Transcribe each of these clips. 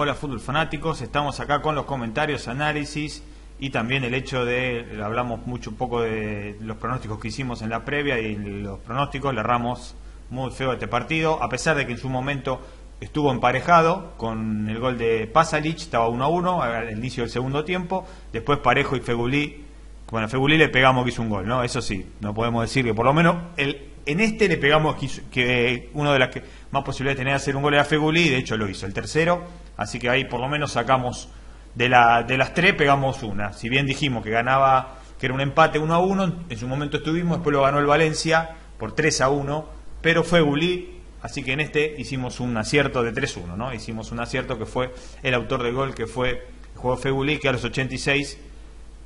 Hola fútbol fanáticos, estamos acá con los comentarios, análisis y también el hecho de, hablamos mucho un poco de los pronósticos que hicimos en la previa y los pronósticos, le erramos muy feo este partido, a pesar de que en su momento estuvo emparejado con el gol de Pasalic, estaba 1 a 1 al inicio del segundo tiempo, después Parejo y Fegulí, bueno, a Fegulí le pegamos que hizo un gol, ¿no? Eso sí, no podemos decir que por lo menos el, en este le pegamos que, que uno de las que más posibilidades tenía de hacer un gol era Fegulí y de hecho lo hizo, el tercero Así que ahí por lo menos sacamos de, la, de las tres, pegamos una. Si bien dijimos que ganaba, que era un empate 1 a 1, en su momento estuvimos, después lo ganó el Valencia por 3 a 1, pero fue Gulí, así que en este hicimos un acierto de 3-1, ¿no? Hicimos un acierto que fue el autor del gol, que fue el juego Fegulí, que a los 86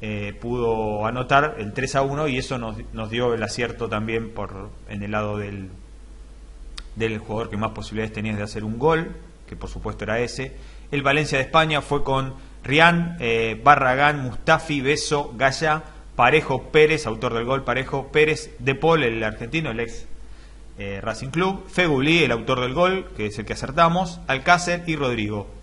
eh, pudo anotar el 3 a 1 y eso nos, nos dio el acierto también por en el lado del, del jugador que más posibilidades tenía de hacer un gol que por supuesto era ese. El Valencia de España fue con Rian, eh, Barragán, Mustafi, Beso, Gaya, Parejo Pérez, autor del gol Parejo Pérez, De Paul, el argentino, el ex eh, Racing Club, Fegulí, el autor del gol, que es el que acertamos, Alcácer y Rodrigo.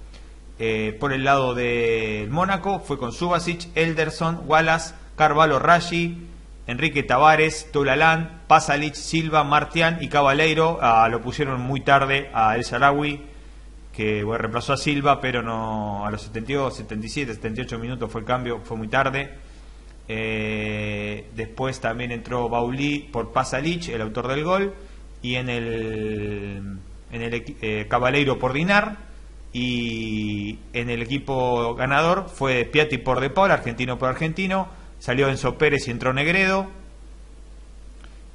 Eh, por el lado del Mónaco fue con Subasic, Elderson, Wallace, Carvalho Rashi, Enrique Tavares, Tolalán, Pasalic, Silva, Martián y Cabaleiro. Ah, lo pusieron muy tarde a El Sarawi que reemplazó a Silva, pero no a los 72, 77, 78 minutos fue el cambio, fue muy tarde. Eh, después también entró Baulí por Pasalic, el autor del gol, y en el, en el eh, Cabaleiro por Dinar, y en el equipo ganador fue Piatti por De Paul, argentino por argentino, salió Enzo Pérez y entró Negredo.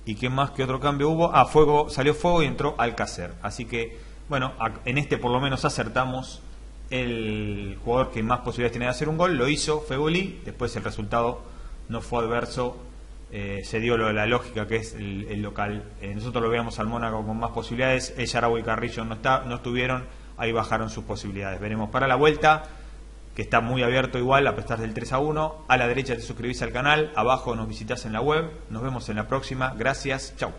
¿Y qué más que otro cambio hubo? Ah, Fuego, salió Fuego y entró Alcácer. Así que bueno, en este por lo menos acertamos el jugador que más posibilidades tenía de hacer un gol, lo hizo Feguli, después el resultado no fue adverso, eh, se dio lo la lógica que es el, local. Eh, nosotros lo veíamos al Mónaco con más posibilidades, el y Carrillo no, está, no estuvieron, ahí bajaron sus posibilidades. Veremos para la vuelta, que está muy abierto igual a pesar del 3 a 1. A la derecha te suscribís al canal, abajo nos visitas en la web. Nos vemos en la próxima. Gracias, chao.